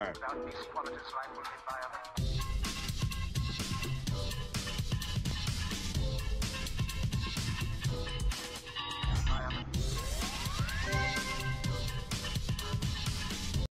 Without these qualities, life will be fire.